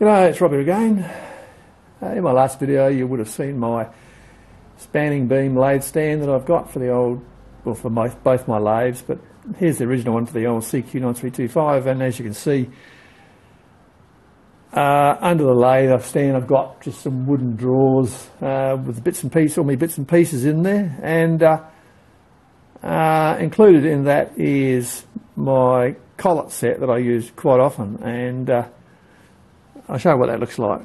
G'day, it's Robbie again. Uh, in my last video you would have seen my spanning beam lathe stand that I've got for the old, well for my, both my lathes, but here's the original one for the old CQ9325 and as you can see uh, under the lathe stand I've got just some wooden drawers uh, with bits and pieces, all my bits and pieces in there and uh, uh, included in that is my collet set that I use quite often and uh, I'll show you what that looks like.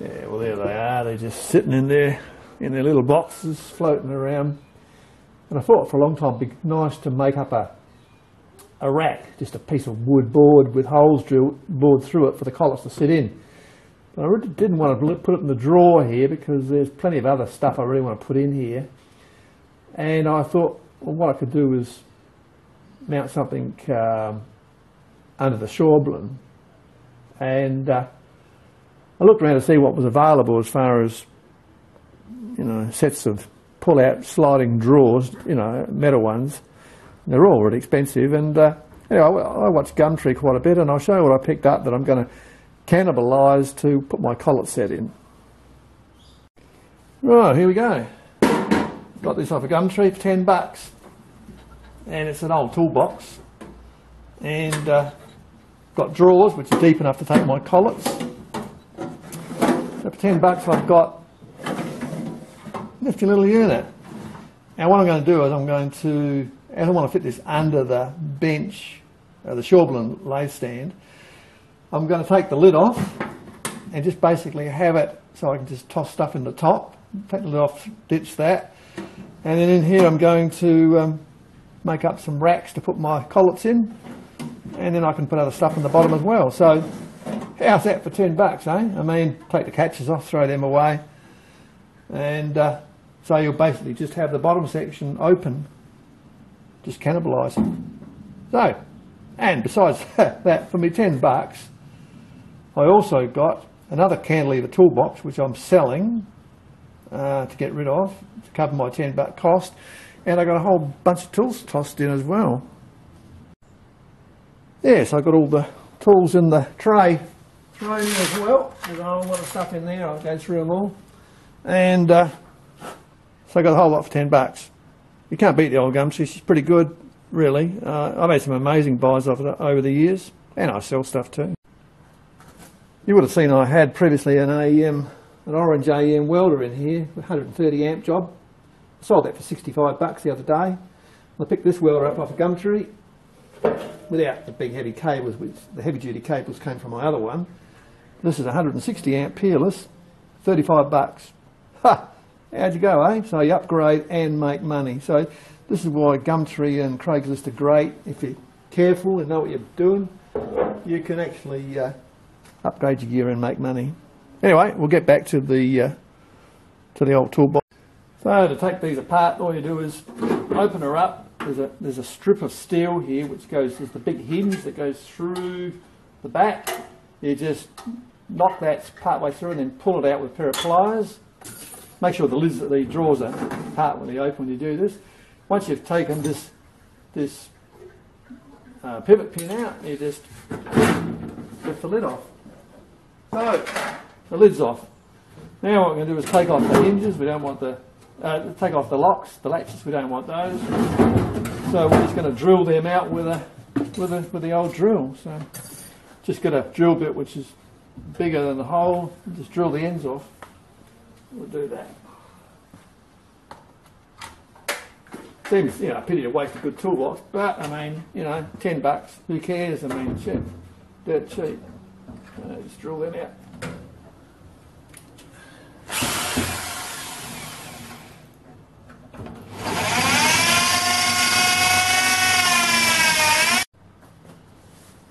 Yeah, well there they are, they're just sitting in there in their little boxes floating around. And I thought for a long time it'd be nice to make up a, a rack, just a piece of wood board with holes drilled bored through it for the collets to sit in. But I really didn't want to put it in the drawer here because there's plenty of other stuff I really want to put in here. And I thought, well, what I could do is mount something um, under the Schaublin. And uh, I looked around to see what was available as far as, you know, sets of pull-out sliding drawers, you know, metal ones. They're all really expensive. And uh, anyway, I watched Gumtree quite a bit, and I'll show you what I picked up that I'm going to cannibalise to put my collet set in. Right, here we go. Got this off a Gumtree for 10 bucks. And it's an old toolbox. And uh, got drawers which are deep enough to take my collets. So for 10 bucks I've got nifty little unit. Now what I'm going to do is I'm going to, I don't want to fit this under the bench, uh, the Schaublin lathe stand, I'm going to take the lid off and just basically have it so I can just toss stuff in the top, take the lid off, ditch that, and then in here I'm going to um, make up some racks to put my collets in and then I can put other stuff in the bottom as well. So how's that for 10 bucks, eh? I mean, take the catches off, throw them away, and uh, so you'll basically just have the bottom section open, just cannibalise it. So, and besides that, for me 10 bucks, I also got another cantilever toolbox, which I'm selling uh, to get rid of, to cover my 10 buck cost, and I got a whole bunch of tools tossed in as well. Yes, I've got all the tools in the tray thrown in as well. There's a whole lot of stuff in there. I'll go through them all. And uh, so I got a whole lot for 10 bucks. You can't beat the old Gumtree. She's pretty good, really. Uh, I've had some amazing buys of it over the years. And I sell stuff too. You would have seen I had previously an AEM, an orange AEM welder in here, 130 amp job. I sold that for 65 bucks the other day. I picked this welder up off a Gumtree without the big heavy cables, which the heavy duty cables came from my other one. This is 160 amp peerless, 35 bucks. Ha! How'd you go, eh? So you upgrade and make money. So this is why Gumtree and Craigslist are great. If you're careful and know what you're doing, you can actually uh, upgrade your gear and make money. Anyway, we'll get back to the uh, to the old toolbox. So to take these apart, all you do is open her up there's a, there's a strip of steel here which goes, there's the big hinge that goes through the back. You just knock that part way through and then pull it out with a pair of pliers. Make sure the lids, the drawers are you open when you do this. Once you've taken this, this uh, pivot pin out, you just lift the lid off. So, the lid's off. Now what we're going to do is take off the hinges. We don't want the uh, take off the locks, the latches, we don't want those. So we're just going to drill them out with a, with a with the old drill. So just got a drill bit which is bigger than the hole. Just drill the ends off. We'll do that. Seems you know a pity to waste a good toolbox, but I mean you know ten bucks, who cares? I mean shit, dirt cheap. Uh, just drill them out.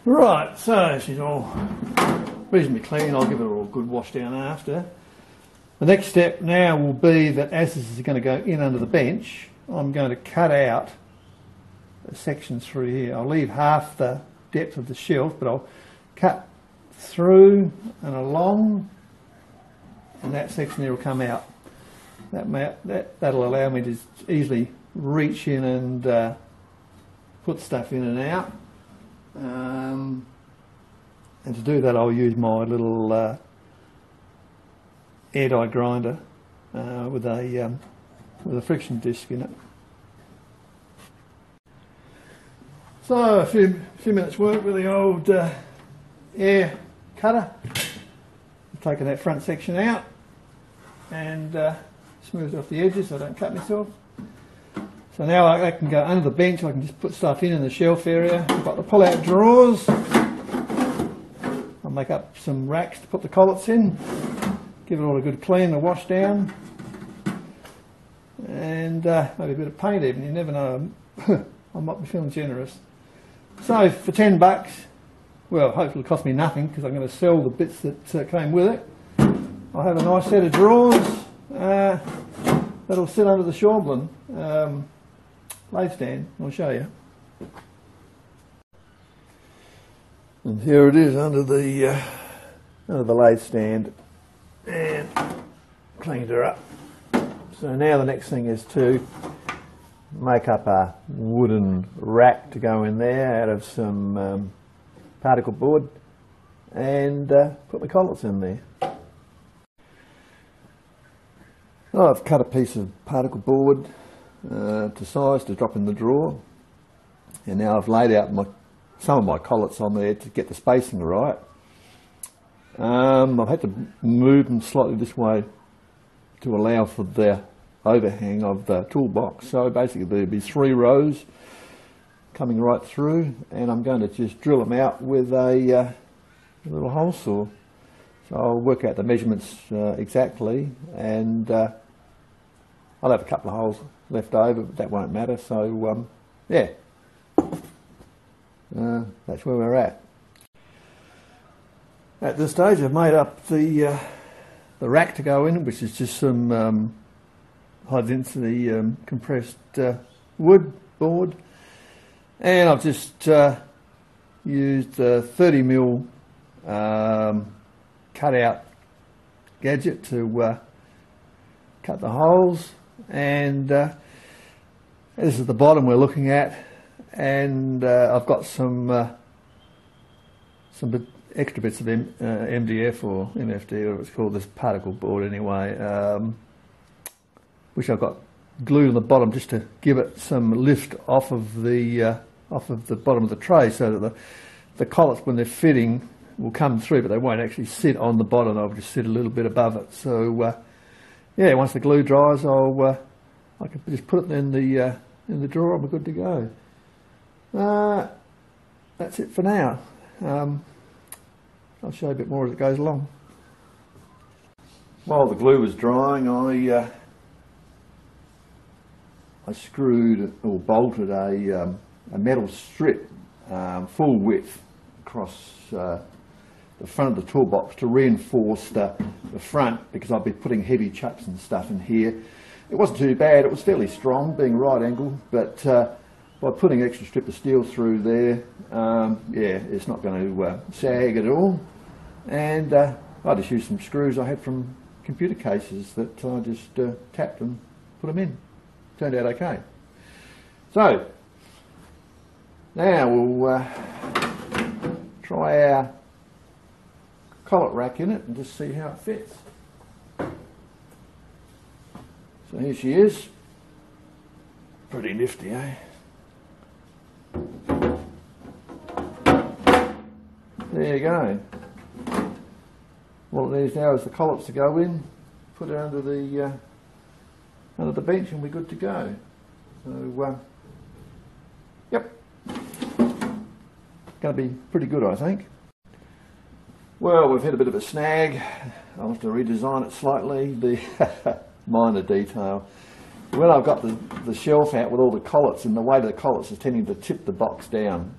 Right, so she's all reasonably clean. I'll give her a good wash down after. The next step now will be that as this is going to go in under the bench, I'm going to cut out a section through here. I'll leave half the depth of the shelf, but I'll cut through and along, and that section there will come out. That, may, that that'll allow me to easily reach in and uh, put stuff in and out. Um, and to do that I'll use my little uh, air die grinder uh, with a um, with a friction disc in it. So a few few minutes work with the old uh, air cutter. I've taken that front section out and uh, smoothed off the edges so I don't cut myself. So now I, I can go under the bench, I can just put stuff in in the shelf area. I've got the pull out drawers. I'll make up some racks to put the collets in. Give it all a good clean, a wash down. And uh, maybe a bit of paint even, you never know. I might be feeling generous. So for 10 bucks, well hopefully it'll cost me nothing because I'm going to sell the bits that uh, came with it. I'll have a nice set of drawers uh, that'll sit under the Schaublin um, lathe stand. I'll show you. And here it is under the uh, under the lathe stand, and cleaned her up. So now the next thing is to make up a wooden rack to go in there out of some um, particle board and uh, put my collets in there. Oh, I've cut a piece of particle board uh, to size to drop in the drawer and now I've laid out my, some of my collets on there to get the spacing right. Um, I've had to move them slightly this way to allow for the overhang of the toolbox. So basically there'll be three rows coming right through and I'm going to just drill them out with a, uh, little hole saw. So I'll work out the measurements uh, exactly and uh, I'll have a couple of holes left over but that won't matter so um, yeah. Uh, that's where we're at. At this stage I've made up the uh, the rack to go in which is just some um, high density um, compressed uh, wood board. And I've just uh, used a 30 mil um, cutout gadget to uh, cut the holes and uh, this is the bottom we're looking at. And uh, I've got some uh, some bit extra bits of M MDF or MFD or it's called this particle board anyway um, which I've got glued on the bottom just to give it some lift off of the uh, off of the bottom of the tray so that the the collets when they're fitting will come through but they won't actually sit on the bottom. They'll just sit a little bit above it. So uh, yeah once the glue dries I'll uh, I can just put it in the uh, in the drawer and we're good to go. Uh, that's it for now. Um, I'll show you a bit more as it goes along. While the glue was drying I uh, I screwed or bolted a, um, a metal strip um, full width across uh, the front of the toolbox to reinforce the, the front because I'll be putting heavy chucks and stuff in here. It wasn't too bad, it was fairly strong being right angle, but uh, by putting extra strip of steel through there, um, yeah, it's not going to uh, sag at all. And uh, I just used some screws I had from computer cases that I just uh, tapped and put them in turned out okay. So, now we'll uh, try our collet rack in it and just see how it fits. So here she is. Pretty nifty, eh? There you go. What it needs now is the collets to go in, put it under the uh, under the bench and we're good to go. So, uh, yep, going to be pretty good I think. Well, we've had a bit of a snag. I'll have to redesign it slightly, the minor detail. When I've got the, the shelf out with all the collets and the weight of the collets is tending to tip the box down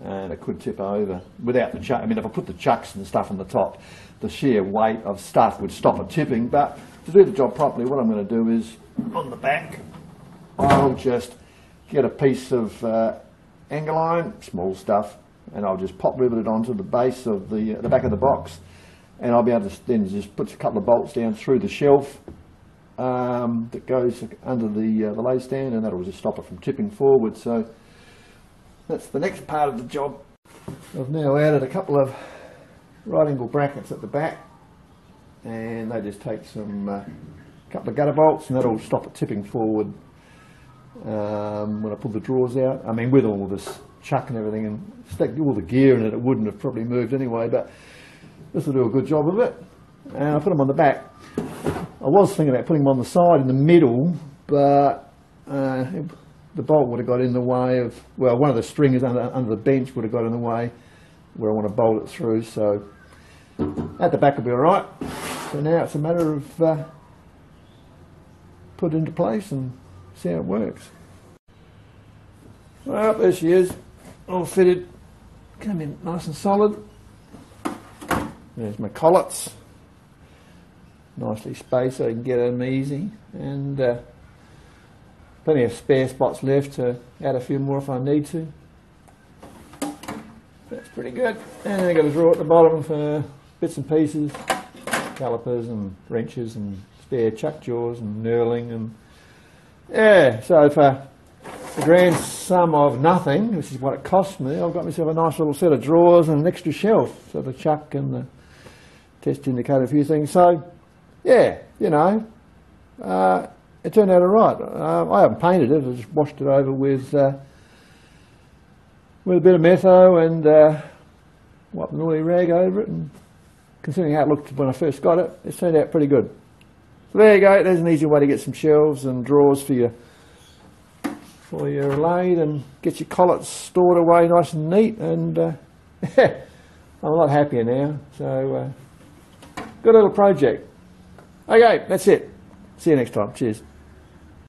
and it could tip over without the chuck. I mean, if I put the chucks and stuff on the top, the sheer weight of stuff would stop it tipping, but to do the job properly, what I'm going to do is, on the back, I'll just get a piece of uh, angle iron, small stuff, and I'll just pop rivet it onto the base of the, uh, the back of the box, and I'll be able to then just put a couple of bolts down through the shelf um, that goes under the, uh, the lathe stand, and that'll just stop it from tipping forward. So that's the next part of the job. I've now added a couple of right angle brackets at the back and they just take some uh, couple of gutter bolts and that'll stop it tipping forward um, when I pull the drawers out. I mean with all this chuck and everything and stick all the gear in it it wouldn't have probably moved anyway but this will do a good job of it and I put them on the back. I was thinking about putting them on the side in the middle but uh, the bolt would have got in the way of, well, one of the stringers under, under the bench would have got in the way where I want to bolt it through. So at the back will be all right. So now it's a matter of uh, put it into place and see how it works. Well, there she is, all fitted, come in nice and solid. There's my collets, nicely spaced so I can get them easy. And uh, plenty of spare spots left to add a few more if I need to. That's pretty good. And I've got a drawer at the bottom for bits and pieces, calipers and wrenches and spare chuck jaws and knurling and yeah, so for the grand sum of nothing, which is what it cost me, I've got myself a nice little set of drawers and an extra shelf. So the chuck and the test indicate a few things. So yeah, you know, uh, it turned out all right. Uh, I haven't painted it, I just washed it over with uh, with a bit of metho and uh, wiped an oily rag over it. And considering how it looked when I first got it, it turned out pretty good. So there you go. There's an easy way to get some shelves and drawers for your for your lathe and get your collets stored away nice and neat. And uh, I'm a lot happier now. So uh, good little project. Okay, that's it. See you next time. Cheers.